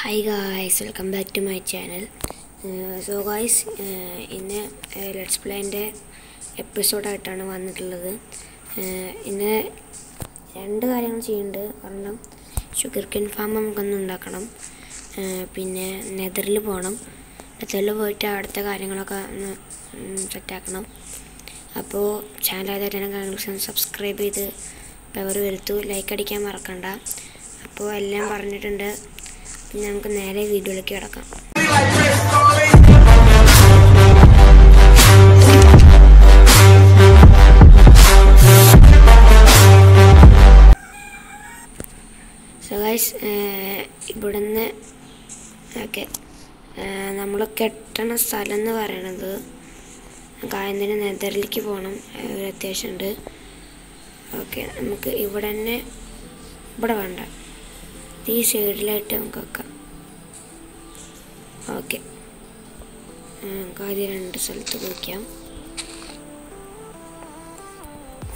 Hi guys welcome back to my channel so guys ഇന്ന് let's പ്ലേന്റെ എപ്പിസോഡായിട്ടാണ് വന്നിട്ടുള്ളത്. ഏഹ് ഇന്ന് രണ്ട് കാര്യങ്ങൾ ചെയ്യുന്നുണ്ട്. ഒരെണ്ണം ഷുഗർ കെൻ ഫാം നമുക്കൊന്ന് ഉണ്ടാക്കണം. പിന്നെ നെതറിൽ പോകണം. നെതറിൽ പോയിട്ട് അവിടുത്തെ കാര്യങ്ങളൊക്കെ ഒന്ന് സെറ്റാക്കണം അപ്പോൾ ചാനൽ ആദ്യമായിട്ടാണ് കാര്യങ്ങൾ സബ്സ്ക്രൈബ് ചെയ്ത് പവർ വരുത്തു. ലൈക്ക് അടിക്കാൻ മറക്കണ്ട. അപ്പോൾ എല്ലാം പറഞ്ഞിട്ടുണ്ട്. പിന്നെ നമുക്ക് നേരെ വീഡിയോയിലേക്ക് കിടക്കാം. സോ ഇവിടുന്ന് ഓക്കെ നമ്മൾ കെട്ടണ സ്ഥലം എന്ന് പറയണത് കായന്തിന് നെതറിലേക്ക് പോകണം ഒരു അത്യാവശ്യമുണ്ട് ഓക്കെ നമുക്ക് ഇവിടെ തന്നെ ഇവിടെ വേണ്ട. ഈ ഷെയ്ഡിലായിട്ട് നമുക്ക് വെക്കാം. ഓക്കെ. നമുക്ക് ആദ്യം രണ്ട് സ്ഥലത്ത് കുളിക്കാം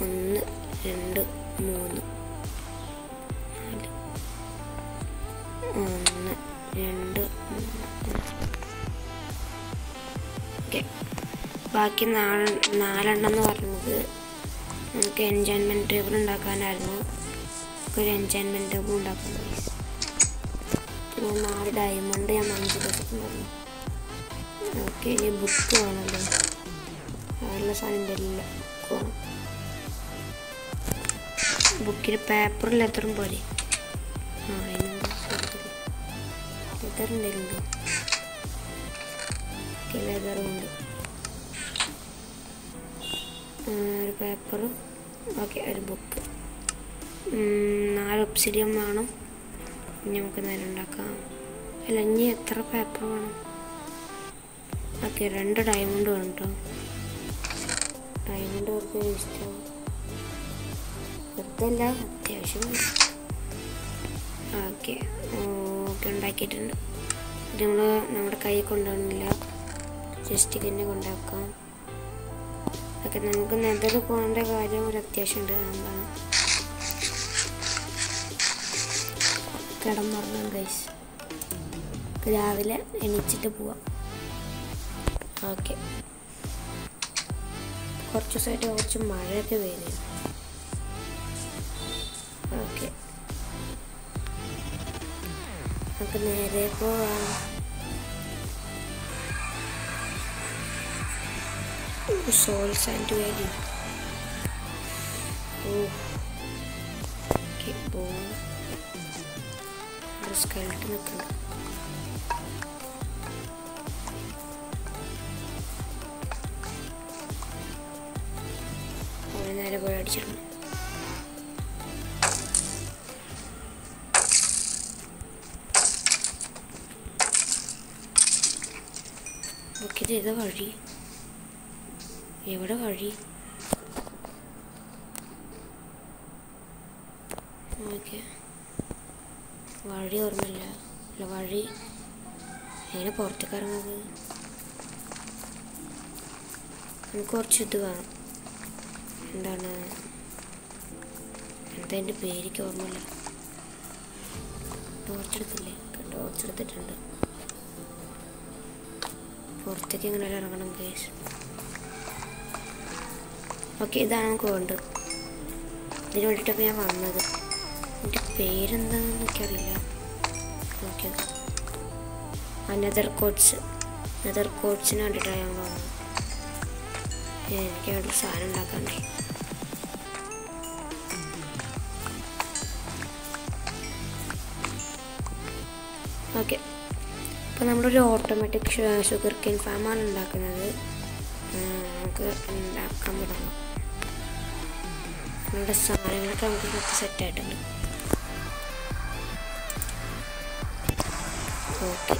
ഒന്ന് രണ്ട് മൂന്ന്. ഒന്ന് രണ്ട് ഓക്കെ. ബാക്കി നാല് നാലെണ്ണം എന്ന് പറയുന്നത് നമുക്ക് എൻജോയ്മെന്റ് ടേബിൾ ഉണ്ടാക്കാനായിരുന്നു. ഒരു എൻജോയ്മെന്റ് ടേബിൾ. പിന്നെ നാല് ഡയമണ്ട് ഞാൻ അഞ്ച് വെച്ചിട്ടുണ്ടായിരുന്നു ഓക്കെ ഇനി ബുക്ക് വേണമല്ലോ അതിലുള്ള സാധനം എല്ലാം ബുക്കിന് പേപ്പറിൽ എത്രയും പോലെ ആ ലെതർ ഒരു പേപ്പറും ഓക്കെ ഒരു ബുക്ക് നാല് ഒബ്സിഡിയം വേണം. ഇനി നമുക്ക് നേരെ ഉണ്ടാക്കാം. അല്ല ഇനി എത്ര പേപ്പർ വേണം? ഓക്കെ രണ്ട് ഡയമണ്ട് വേണം കേട്ടോ ഡയമണ്ട് വർക്ക് ഇഷ്ടമാവും വെറുതെ അല്ല അത്യാവശ്യം ഓക്കെ. ഓക്കെ ഉണ്ടാക്കിയിട്ടുണ്ട്. ഇത് നമ്മൾ നമ്മുടെ കൈ കൊണ്ടുപോകുന്നില്ല ജസ്റ്റ് തന്നെ കൊണ്ടാക്കാം ഓക്കെ നമുക്ക് നെതർ പോകേണ്ട കാര്യം ഒരു അത്യാവശ്യമുണ്ട് എന്താണ് കിടന്നുറങ്ങാം ഗൈസ് രാവിലെ എണീച്ചിട്ട് പോവാം. ഓക്കെ കുറച്ച് ദിവസമായിട്ട് കുറച്ച് മഴയൊക്കെ വരുന്നു ഓക്കെ നമുക്ക് നേരെ പോവാം. സോൾ സാൻഡ് വാലി ഓ. ഒരു സ്കെൽറ്റ് നേരെ പോയി അടിച്ചിരുന്നു ഇത് ഏതാ വഴി എവിടെ വഴി ഓക്കെ. വഴി ഓർമ്മയില്ല. അല്ല വഴി. എങ്ങനെ പുറത്തേക്ക് ഇറങ്ങുന്നത് നമുക്ക് കുറച്ച് ഇത് വേണം. എന്താണ്? എന്താ എന്റെ പേരിക്ക് ഓർമ്മയില്ല? ടോർച്ചെടുത്തില്ലേ? ടോർച്ചെടുത്തിട്ടുണ്ട്. പുറത്തേക്ക് എങ്ങനെ ഇറങ്ങണം കേസ് ഓക്കെ ഇതാണ് നമുക്ക് വേണ്ടത്. ഇതിന് വേണ്ടിയിട്ടപ്പോൾ ഞാൻ വന്നത്. എന്റെ പേരെന്താണെന്ന് എനിക്കറിയില്ല ആ നെതർ കോട്ട്സ് നെതർ കോട്ട്സിന് വേണ്ടിയിട്ടാണ് ഞാൻ പോകുന്നത് എനിക്ക് ഒരു സാധനം ഉണ്ടാക്കണ്ടേ ഓക്കെ. അപ്പോൾ നമ്മളൊരു ഓട്ടോമാറ്റിക് ഷുഗർ കെയിൻ ഫാമാണ് ഉണ്ടാക്കുന്നത്. നമുക്ക് ഉണ്ടാക്കാൻ തുടങ്ങാം. നമ്മുടെ സാധനങ്ങളൊക്കെ നമുക്ക് സെറ്റായിട്ടുണ്ട് ഓക്കെ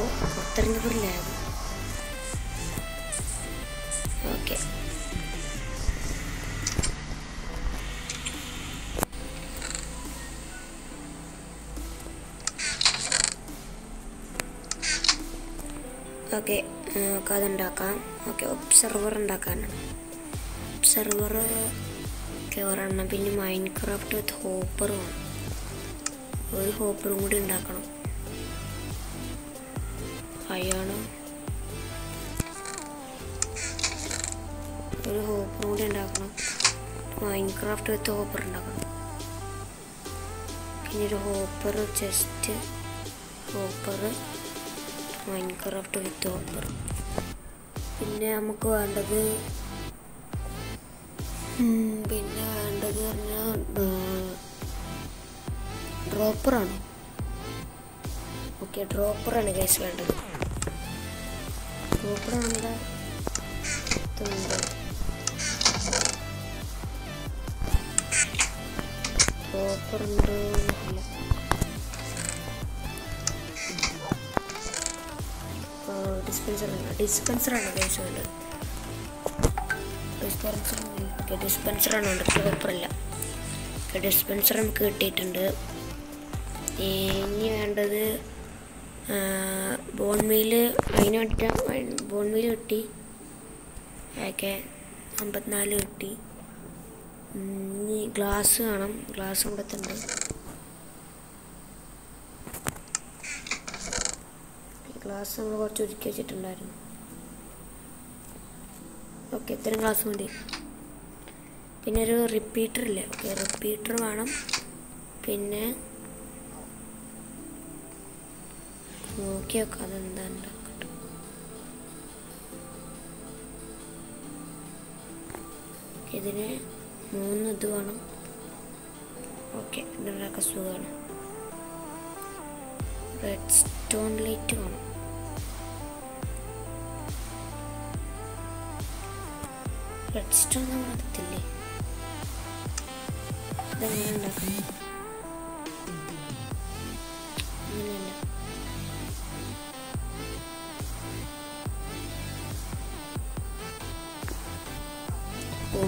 ഓ പുറത്തിറങ്ങിയപ്പോൾ ലാഗ് ഓക്കെ. ഓക്കെ നമുക്ക് അതുണ്ടാക്കാം. ഓക്കെ ഒബ്സർവർ ഉണ്ടാക്കാനാണ് ഒബ്സർവർ ഒക്കെ ഒരെണ്ണം. പിന്നെ മൈൻഡ് ക്രാഫ്റ്റ് വിത്ത് ഹോപ്പറും ഒരു ഹോപ്പറും കൂടി ഉണ്ടാക്കണം. അയാണ് ഒരു ഹോപ്പർ കൂടി ഉണ്ടാക്കണം. മൈൻക്രാഫ്റ്റ് വെച്ച് ഹോപ്പർ ഉണ്ടാക്കണം. പിന്നെ ഒരു hopper chest hopper Minecraft with hopper പിന്നെ നമുക്ക് വേണ്ടത് പിന്നെ വേണ്ടത് പറഞ്ഞാൽ ഡ്രോപ്പറാണ് ഓക്കെ ഡ്രോപ്പറാണ് കേസ് വേണ്ടത്. ഡ്രോപ്പറാണ് നമ്മുടെ തുണ്ട് ഡ്രോപ്പറുണ്ട്. ഇല്ല ഡിസ്പെൻസറാണ്. ഡിസ്പെൻസറാണ് ഗൈസ് വേണ്ടത്. ഡിസ്പെൻസർ ഓക്കെ ഡിസ്പെൻസറാണ് വേണ്ടത്. ഡ്രോപ്പറല്ല. ഡിസ്പെൻസർ നമുക്ക് കിട്ടിയിട്ടുണ്ട്. ഇനി വേണ്ടത് ബോൺമീൽ അതിന് വേണ്ടിയിട്ട് ബോൺമീൽ കിട്ടി ഓക്കെ അമ്പത്തിനാല് കിട്ടി ഇനി ഗ്ലാസ് കാണാം. ഗ്ലാസ് കൊടുത്തുണ്ട് ഗ്ലാസ് നമ്മൾ കുറച്ച് ഒരുക്കി വെച്ചിട്ടുണ്ടായിരുന്നു. ഓക്കെ ഇത്രയും ഗ്ലാസ് മതി. പിന്നെ ഒരു റിപ്പീറ്റർ ഇല്ലേ? ഓക്കെ റിപ്പീറ്റർ വേണം. പിന്നെ നോക്കി നോക്കാം അതെന്താ ഉണ്ടാക്കട്ടെ ഇതിന് മൂന്ന് ഇത് വേണം. ഓക്കെ ഇതുണ്ടാക്കാൻ സുഖമാണ്. റെഡ് സ്റ്റോൺ ലൈറ്റ് വേണം. റെഡ് സ്റ്റോൺ നമ്മൾ എടുത്തില്ലേ? ഇതെങ്ങനെ ഉണ്ടാക്കുന്നത്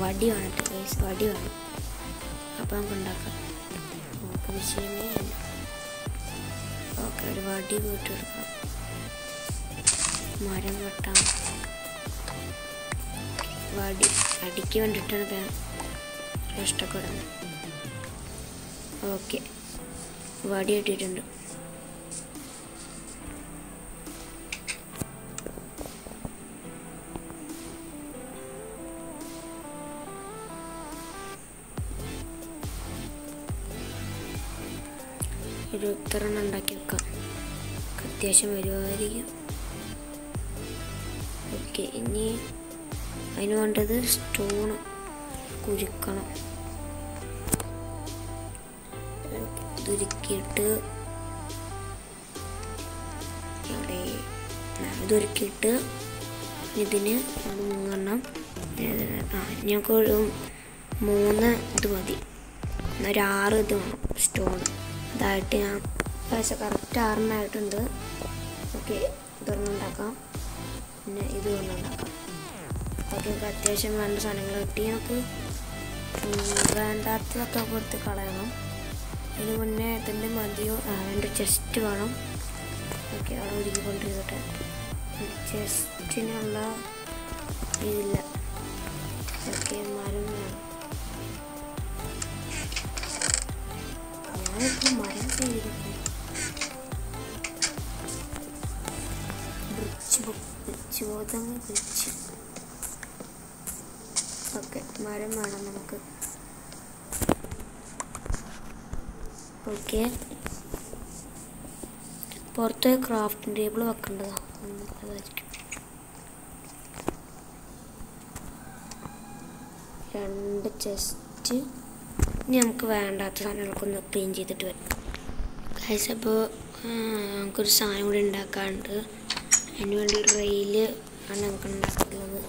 വടി വേണം കേട്ടോ ഗൈസ് വടി വേണം. അപ്പം നമുക്ക് ഉണ്ടാക്കാം. നമുക്ക് വിഷയമേ ഓക്കെ ഒരു വടി വീട്ടെടുക്കാം മരം വെട്ടാം. വടി അടിക്ക് വേണ്ടിയിട്ടാണ് ഞാൻ ഇഷ്ടപ്പെടുന്നത്. ഓക്കെ വടി ഇട്ടിട്ടുണ്ട് ഉത്തരണം ഉണ്ടാക്കി വെക്കാം. അത്യാവശ്യം വരുമായിരിക്കും. ഓക്കെ ഇനി അതിന് വേണ്ടത് സ്റ്റോണ് കുരുക്കണം. ഇതുരുക്കിയിട്ട് ഇവിടെ ഇതിന് മൂന്നെണ്ണം ആ ഞങ്ങൾക്ക് ഒരു മൂന്ന് ഇത് മതി. ഒരാറ് ഇത് വേണം സ്റ്റോൺ അതായിട്ട് ഞാൻ പൈസ കറക്റ്റ് ആറിനായിട്ടുണ്ട് ഓക്കെ ഇതൊരെണ്ണം ഉണ്ടാക്കാം പിന്നെ ഇത് കൊണ്ടുണ്ടാക്കാം ഓക്കെ നമുക്ക് അത്യാവശ്യം വേണ്ട സാധനങ്ങൾ കിട്ടി. നമുക്ക് വേണ്ടാത്തതൊക്കെ കൊടുത്ത് കളയണം. അതിന് മുന്നേ ഇതിന്റെ മതിയോ? രണ്ട് ചെസ്റ്റ് വേണം. ഓക്കെ അവിടെ ഒരുക്കിക്കൊണ്ടിരിക്കട്ടെ. ചെസ്റ്റിനുള്ള ഇതില്ല. ഓക്കെ മരം വേണം. ഞാനിപ്പോൾ മരം ചെയ്തിരിക്കും ബ്രിഡ്ജ് വെച്ച് ഓക്കെ മരം വേണം നമുക്ക്. ഓക്കെ. പുറത്ത് ക്രാഫ്റ്റിംഗ് ടേബിൾ വെക്കേണ്ടതാണ് അതായിരിക്കും രണ്ട് ചെസ്റ്റ് ഇനി നമുക്ക് വേണ്ടാത്ത സാധനങ്ങളൊക്കെ ക്ലീൻ ചെയ്തിട്ട് വരും. ഗൈസ് അപ്പോൾ നമുക്കൊരു സാധനം കൂടി ഉണ്ടാക്കാറുണ്ട് അതിന് വേണ്ടി റെയിൽ ആണ് നമുക്ക് ഉണ്ടാക്കിയിട്ടുള്ളത്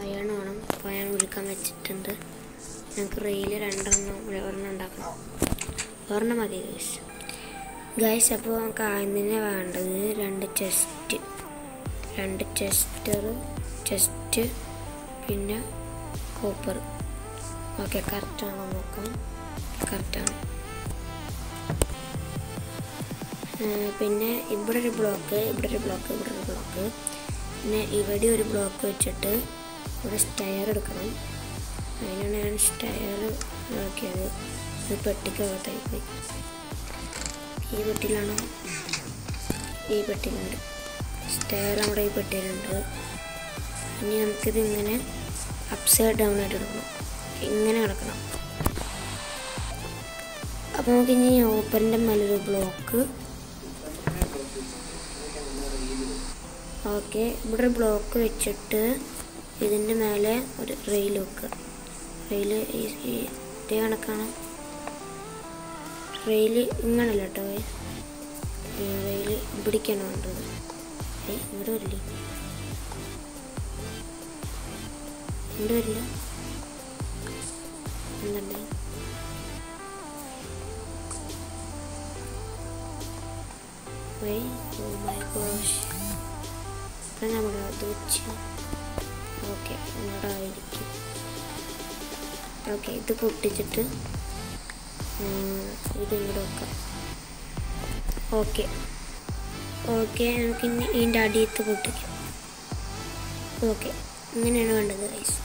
അയൺ വേണം അപ്പോൾ അയൺ ഒഴുക്കാൻ വെച്ചിട്ടുണ്ട്. ഞങ്ങൾക്ക് റെയിൽ രണ്ടെണ്ണം ഒരു- ഒരെണ്ണം ഉണ്ടാക്കണം. ഒരെണ്ണം മതി ഗൈസ് ഗൈസ് അപ്പോൾ നമുക്ക് ആദ്യം വേണ്ടത് രണ്ട് ചെസ്റ്റ് രണ്ട് ചെസ്റ്റർ ചെസ്റ്റ് പിന്നെ കോപ്പർ ഓക്കെ കറക്റ്റാണോ നോക്കാം. കറക്റ്റാണ് പിന്നെ ഇവിടെ ഒരു ബ്ലോക്ക് ഇവിടെ ഒരു ബ്ലോക്ക് ഇവിടെ ഒരു ബ്ലോക്ക്. പിന്നെ ഇവിടെ ഒരു ബ്ലോക്ക് വെച്ചിട്ട് ഇവിടെ സ്റ്റയർ എടുക്കണം. അതിനാണ് ഞാൻ സ്റ്റയർ നോക്കിയത് ഒരു പെട്ടിക്കകത്തായി പോയി ഈ പെട്ടിയിലാണോ? ഈ പെട്ടിയിലുണ്ട്. സ്റ്റയർ നമ്മുടെ ഈ പെട്ടിയിലുണ്ട്. ഇനി നമുക്കിത് ഇങ്ങനെ അപ്സൈഡ് ഡൗൺ ആയിട്ട് എടുക്കണം. ഇങ്ങനെ കിടക്കണം. അപ്പോൾ നമുക്കിനി ഓപ്പറിന്റെ മേലൊരു ബ്ലോക്ക് ഓക്കെ. ഇവിടെ ഒരു ബ്ലോക്ക് വെച്ചിട്ട് ഇതിന്റെ മേലെ ഒരു റെയിൽ വെക്കുക. റെയിൽ ഈ ഇതേ കണക്കാണ്. റെയിൽ ഇങ്ങനല്ല കേട്ടോ. റെയിൽ ഇവിടേക്കാണ് വേണ്ടത്. ഇവിടെ വരില്ലേ. ഇവിടെ വരില്ല. എന്തുണ്ട്? വൈ ഓ മൈ ഗോഷ് ഇപ്പം നമ്മൾ അത് വെച്ച് ഓക്കെ ആയിരിക്കും ഓക്കെ ഇത് പൊട്ടിച്ചിട്ട് ഇത് ഇങ്ങോട്ട് വെക്കാം. ഓക്കെ. ഓക്കെ നമുക്ക് ഇനി ഇതിന്റെ അടിയത്ത് പൊട്ടിക്കാം. ഓക്കെ ഇങ്ങനെയാണ് വേണ്ടത് റൈസ്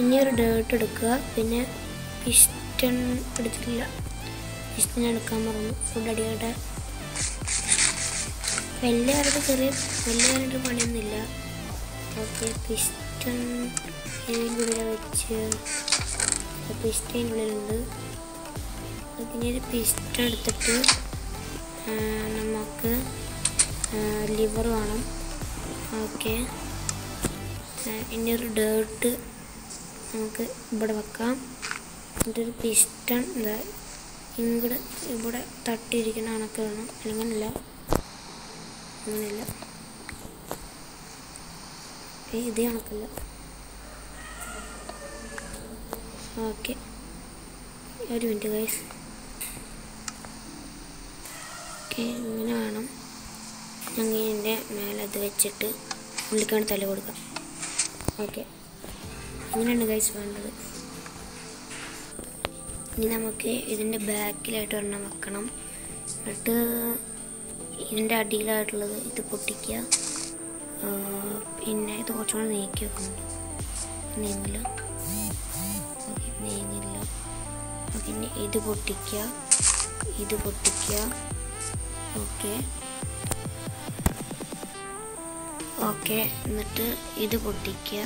ഇനി ഒരു ഡേർട്ട് എടുക്കുക. പിന്നെ പിസ്റ്റൺ എടുത്തിട്ടില്ല. പിസ്റ്റൺ എടുക്കാൻ പറഞ്ഞു ഫുഡ് അടിയുടെ വലിയ ചെറിയ വലിയ പണിയൊന്നുമില്ല. ഓക്കെ പിസ്റ്റൺ ഇവിടെ വെച്ച്. പിസ്റ്റൺ ഉള്ളിലുണ്ട്. പിന്നെ ഒരു പിസ്റ്റൺ എടുത്തിട്ട് നമുക്ക് ലിവർ വേണം. ഓക്കെ. ഇനി ഒരു ഡേർട്ട് നമുക്ക് ഇവിടെ വെക്കാം. എന്നിട്ട് ഒരു പിസ്റ്റൺ ഇങ്ങോട്ട് ഇവിടെ തട്ടിയിരിക്കുന്ന കണക്ക് വേണം. അങ്ങനെയല്ല അങ്ങനെയല്ല ഇത് കണക്കല്ല ഓക്കെ. ഒരു മിനിറ്റ് ഗൈസ് ഓക്കെ ഇങ്ങനെ വേണം. ഞങ്ങൾ എന്റെ മേലെ അത് വെച്ചിട്ട് ഉള്ളിക്കാണ് തല കൊടുക്കാം ഓക്കെ. അങ്ങനെയാണ് ഗൈസ് വേണ്ടത്. ഇനി നമുക്ക് ഇതിന്റെ ബാക്കിലായിട്ട് ഒരെണ്ണം വെക്കണം. എന്നിട്ട് ഇതിന്റെ അടിയിലായിട്ടുള്ളത് ഇത് പൊട്ടിക്കുക. പിന്നെ ഇത് കുറച്ചുകൂടെ നീക്കി വെക്കുന്നുണ്ട് നീങ്ങില്ല ഓക്കെ നീങ്ങില്ല ഓക്കെ ഇത് പൊട്ടിക്കുക. ഇത് പൊട്ടിക്കുക. ഓക്കെ. ഓക്കെ എന്നിട്ട് ഇത് പൊട്ടിക്കുക.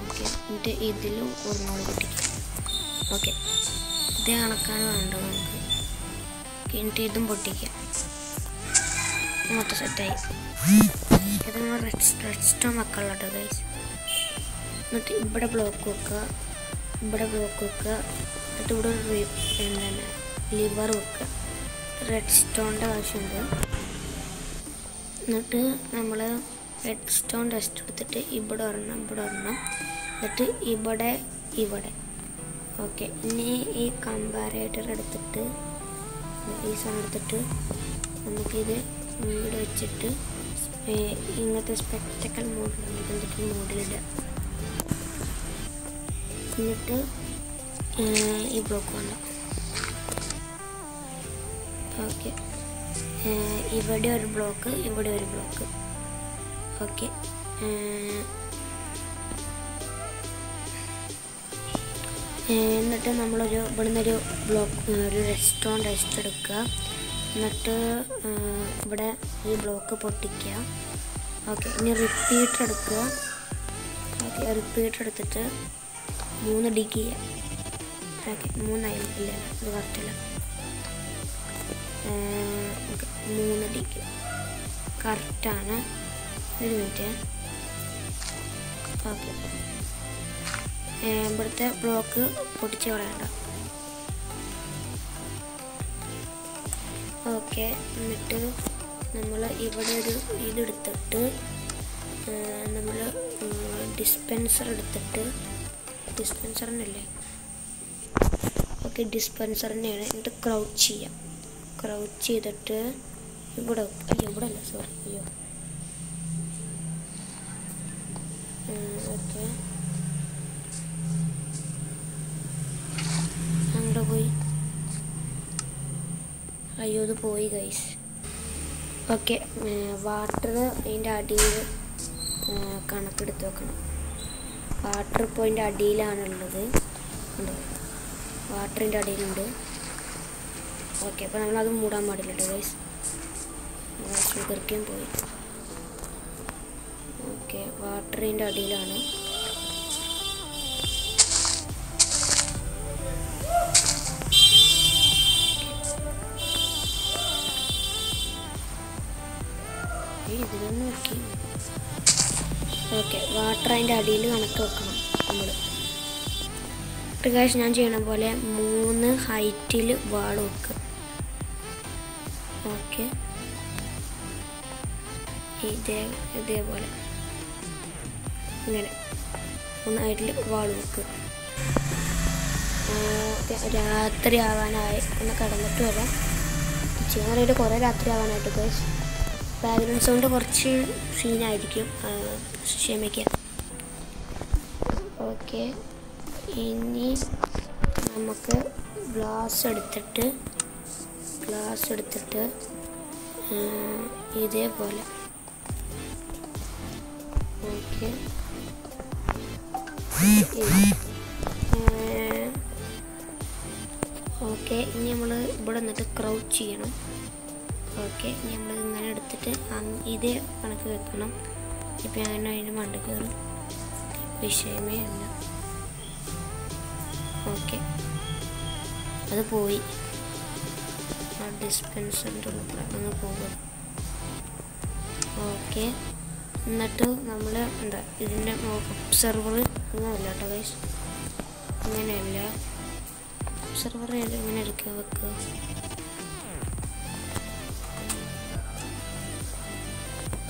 ഓക്കെ എന്നിട്ട് ഇതിലും ഒന്നുകൂടി പൊട്ടിക്കുക. ഓക്കെ. ഇത് കണക്കാണ് വേണ്ടത് നമുക്ക്. എന്നിട്ട് ഇതും പൊട്ടിക്കാം മൊത്തം സെറ്റായി ഇത് റെഡ് സ്റ്റോൺ വെക്കാനുള്ള കേട്ടോ ഗൈസ് എന്നിട്ട് ഇവിടെ ബ്ലോക്ക് വെക്കുക. ഇവിടെ ബ്ലോക്ക് വെക്കുക. എന്നിട്ട് ഇവിടെ ഒരു എന്താണ് ലിവർ വെക്കുക. റെഡ് സ്റ്റോണിന്റെ ആവശ്യമുണ്ട്. എന്നിട്ട് നമ്മൾ റെഡ് സ്റ്റോൺ ടെസ്റ്റ് എടുത്തിട്ട് ഇവിടെ ഒരെണ്ണം ഇവിടെ ഒരെണ്ണം. എന്നിട്ട് ഇവിടെ ഇവിടെ. ഓക്കെ ഇനി ഈ കമ്പാരേറ്റർ എടുത്തിട്ട് ഈ എടുത്തിട്ട് നമുക്കിത് ഇവിടെ വെച്ചിട്ട് ഇങ്ങനത്തെ സ്പെക്ടക്കൽ മോഡൽ ഇതിന്റെ മോഡിലിടുക എന്നിട്ട് ഈ ബ്ലോക്ക് വേണ്ട ഓക്കെ ഇവിടെ ഒരു ബ്ലോക്ക് ഇവിടെ ഒരു ബ്ലോക്ക് ഓക്കെ എന്നിട്ട് നമ്മളൊരു ഇവിടെ നിന്നൊരു ബ്ലോക്ക് ഒരു റെസ്റ്റോറന്റ് റെസ്റ്റ് എടുക്കുക. എന്നിട്ട് ഇവിടെ ഈ ബ്ലോക്ക് പൊട്ടിക്കുക. ഓക്കെ ഇനി റിപ്പീറ്റ് എടുക്കുക. ഓക്കെ റിപ്പീറ്റ് എടുത്തിട്ട് മൂന്ന് ഡിഗ്രി ഓക്കെ മൂന്നായി ഇല്ല? ഇത് കറക്റ്റല്ല ഓക്കെ മൂന്ന് ഡിഗ്രി. കറക്റ്റാണ് ഒരു മിനിറ്റ് ഓക്കെ. ഇവിടുത്തെ ബ്ലോക്ക് പൊടിച്ച് കളയണ്ട. ഓക്കെ എന്നിട്ട് നമ്മൾ ഇവിടെ ഒരു ഇതെടുത്തിട്ട് നമ്മൾ ഡിസ്പെൻസർ എടുത്തിട്ട് ഡിസ്പെൻസറിനല്ലേ ഓക്കെ ഡിസ്പെൻസറിനെയാണ് എന്നിട്ട് ക്രൗച്ച് ചെയ്യാം. ക്രൗച്ച് ചെയ്തിട്ട് ഇവിടെ അയ്യോ ഇവിടെ അല്ല സോറി അയ്യോ ഓക്കെ അങ്ങോട്ട് പോയി പോയി ഗൈസ് ഓക്കെ വാട്ടർ അതിന്റെ അടിയിൽ കണക്കെടുത്ത് വെക്കണം. വാട്ടർ ഇപ്പോൾ അതിന്റെ അടിയിലാണുള്ളത് വാട്ടറിന്റെ അടിയിലുണ്ട്. ഓക്കെ അപ്പോൾ നമ്മളത് മൂടാൻ പാടില്ല കേട്ടോ ഗൈസ് ഷുഗർക്കും പോയി. ഓക്കെ വാട്ടറിന്റെ അടിയിലാണ്. വാട്ടർ അതിന്റെ അടിയിൽ കണക്ക് വെക്കണം നമ്മൾ. പ്രകാശ് ഞാൻ ചെയ്യണ പോലെ മൂന്ന് ഹൈറ്റിൽ വാൾ വെക്കുക ഓക്കെ. ഇതേ ഇതേപോലെ. ഇങ്ങനെ. മൂന്ന് ഹൈറ്റിൽ വാൾ വെക്കുക രാത്രി ആവാനായി. ഒന്ന് കടന്നിട്ട് വരാം. ചെയ്യാനായിട്ട് കുറേ രാത്രി ആവാനായിട്ട് ബാക്ക്ഗ്രൗണ്ട് സൗണ്ട് കുറച്ച് സീനായിരിക്കും ക്ഷമിക്കാം. ഓക്കെ. ഇനി നമുക്ക് ഗ്ലാസ് എടുത്തിട്ട് ഗ്ലാസ് എടുത്തിട്ട് ഇതേപോലെ. ഓക്കെ. ഓക്കെ. ഇനി നമ്മൾ ഇവിടെ നിന്നിട്ട് ക്രൗച്ച് ചെയ്യണം. ഓക്കെ. ഇനി നമ്മൾ ഇങ്ങനെ എടുത്തിട്ട് ഇതേ കണക്ക് വെക്കണം. ഇപ്പം ഞാൻ അതിന്റെ മണ്ട കയറും. വിഷയമേ അല്ല. ഓക്കെ അത് പോയി. ആ ഡിസ്പെൻസറിന്റെ ഉള്ളിലാണ് പോകും ഓക്കെ എന്നിട്ട് നമ്മൾ എന്താ ഇതിന്റെ ഒബ്സർവർ അങ്ങനെയല്ല കേട്ടോ ഗൈസ് അങ്ങനെയല്ല ഒബ്സർവർ എങ്ങനെ എടുക്കുക വെക്കുക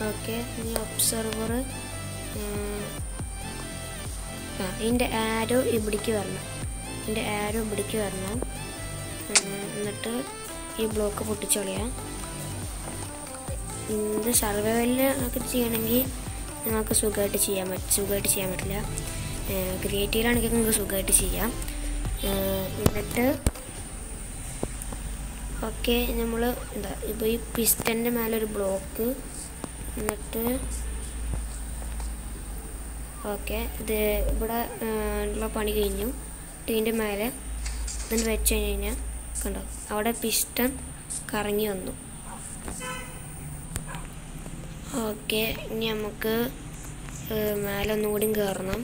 ഓക്കെ ഈ ഒബ്സർവർ ആ ഇതിന്റെ ആരോ ഇവിടേക്ക് വരണം. ഇതിന്റെ ആരോ ഇവിടേക്ക് വരണം. എന്നിട്ട് ഈ ബ്ലോക്ക് പൊട്ടിച്ചോളിയാ. ഇത് സർവൈവലിൽ ഒക്കെ ചെയ്യണമെങ്കിൽ നിങ്ങൾക്ക് സുഖമായിട്ട് ചെയ്യാൻ പറ്റും സുഖമായിട്ട് ചെയ്യാൻ പറ്റില്ല. ക്രിയേറ്റീവിലാണെങ്കിൽ നിങ്ങൾക്ക് സുഖമായിട്ട് ചെയ്യാം. എന്നിട്ട് ഓക്കെ നമ്മൾ എന്താ ഇപ്പോൾ ഈ പിസ്റ്റന്റെ മേലെ ഒരു ബ്ലോക്ക് എന്നിട്ട് ഓക്കെ. ഇത് ഇവിടെ ഉള്ള പണി കഴിഞ്ഞു. ടീന്റെ മേലെ ഇതിന് വെച്ച് കഴിഞ്ഞ് കഴിഞ്ഞാൽ കണ്ടോ അവിടെ പിസ്റ്റൺ കറങ്ങി വന്നു. ഓക്കെ ഇനി നമുക്ക് മേലെ ഒന്നുകൂടി കയറണം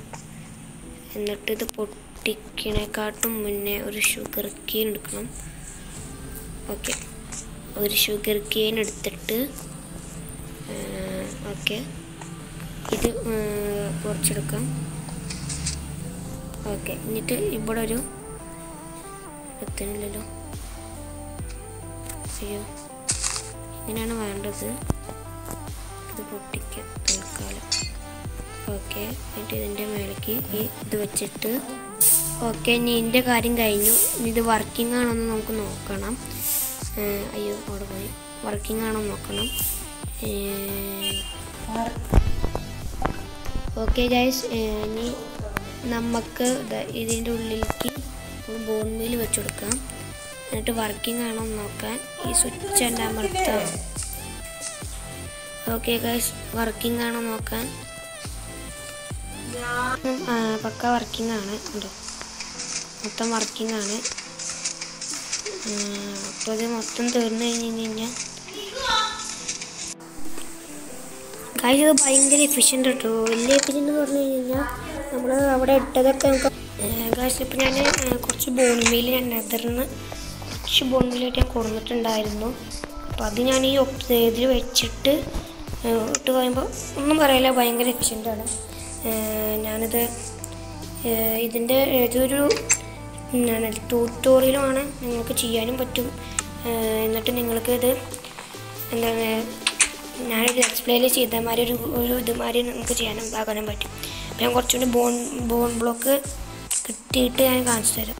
എന്നിട്ട് ഇത് പൊട്ടിക്കണേക്കാട്ടും മുന്നേ ഒരു ഷുഗർ കീൻ എടുക്കണം. ഓക്കെ. ഒരു ഷുഗർ കീൻ എടുത്തിട്ട് ഓക്കെ. ഇത് കുറച്ചെടുക്കാം. ഓക്കെ എന്നിട്ട് ഇവിടെ ഒരു എത്തണില്ലല്ലോ അയ്യോ ഇങ്ങനെയാണ് വേണ്ടത്. ഇത് പൊട്ടിക്കാം തൽക്കാലം. ഓക്കെ എന്നിട്ട് ഇതിന്റെ മേലേക്ക് ഈ ഇത് വെച്ചിട്ട് ഓക്കെ ഇനി ഇതിന്റെ കാര്യം കഴിഞ്ഞു. ഇനി ഇത് വർക്കിംഗ് ആണോ എന്ന് നമുക്ക് നോക്കണം. അയ്യോ അവിടെ പോയി. വർക്കിംഗ് ആണോ നോക്കണം. ഓക്കെ ഗൈസ് ഇനി നമുക്ക് ഇതിന്റെ ഉള്ളിലേക്ക് ബോൺ മീൽ വെച്ച് കൊടുക്കാം. എന്നിട്ട് വർക്കിംഗ് ആണോ എന്ന് നോക്കാൻ ഈ സ്വിച്ച് എന്റെ അമർത്താം. ഓക്കെ ഗൈസ് വർക്കിംഗ് ആണോ നോക്കാൻ. പക്ക വർക്കിംഗ് ആണ്. മൊത്തം വർക്കിംഗ് ആണ്. അപ്പോൾ ഇത് മൊത്തം തീർന്നു കഴിഞ്ഞ് കഴിഞ്ഞാൽ കാര്യം ഇത് ഭയങ്കര എഫിഷ്യന്റ് കേട്ടോ വലിയ എഫിഷ്യന്റ് എന്ന് പറഞ്ഞു കഴിഞ്ഞാൽ നമ്മൾ അവിടെ ഇട്ടതൊക്കെ നമുക്ക് കാശ് ഇപ്പം ഞാൻ കുറച്ച് ബോൺമീൽ ഞാൻ നെതറിന്ന് കുറച്ച് ബോൺമീലായിട്ട് ഞാൻ കൊടുത്തിട്ടുണ്ടായിരുന്നു. അപ്പോൾ അത് ഞാൻ ഈ ഇതിൽ വെച്ചിട്ട് ഇട്ട് കഴിയുമ്പോൾ ഒന്നും പറയില്ല ഭയങ്കര എഫിഷ്യന്റാണ് ഞാനിത് ഇതിന്റെ ഇതൊരു ട്യൂട്ടോറിയലുമാണ് നിങ്ങൾക്ക് ചെയ്യാനും പറ്റും. എന്നിട്ട് നിങ്ങൾക്ക് ഇത് എന്താണ് ഞാനൊരു എക്സ്പ്ലെയിൻ ചെയ്ത മാതിരി ഒരു ഒരു ഇതുമാതിരി നമുക്ക് ചെയ്യാനും ഉണ്ടാക്കാനും പറ്റും. ഞാൻ കുറച്ചുകൂടി ബോൺ ബോൺ ബ്ലോക്ക് കിട്ടിയിട്ട് ഞാൻ കാണിച്ചു തരാം.